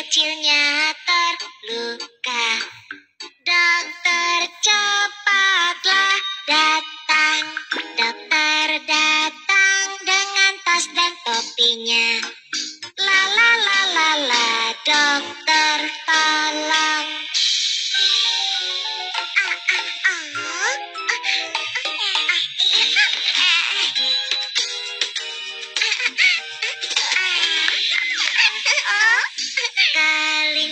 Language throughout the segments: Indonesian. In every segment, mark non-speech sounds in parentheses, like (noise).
kecilnya terluka. Dokter cepatlah datang. Dokter datang dengan tas dan topinya. La la la la la, dokter tolong.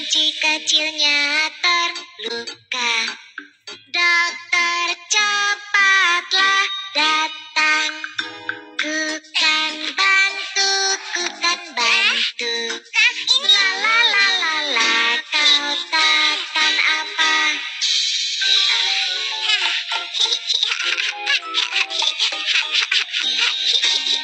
Kelinci kecilnya terluka. Dokter cepatlah datang. Ku kan bantu, ku kan bantu. La la la la la, kau takkan apa? (laughs)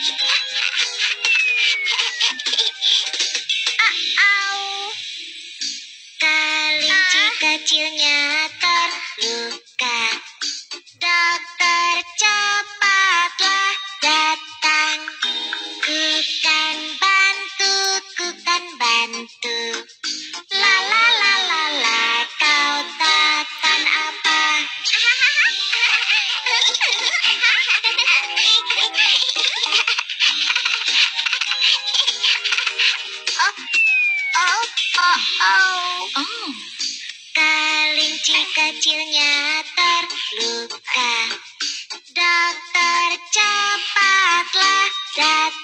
kecilnya terluka. Dokter cepatlah datang. Ku kan bantu, ku kan bantu. La la la la la, kau takkan apa? Oh, oh, oh, oh. Oh, kecilnya terluka. Dokter cepatlah datang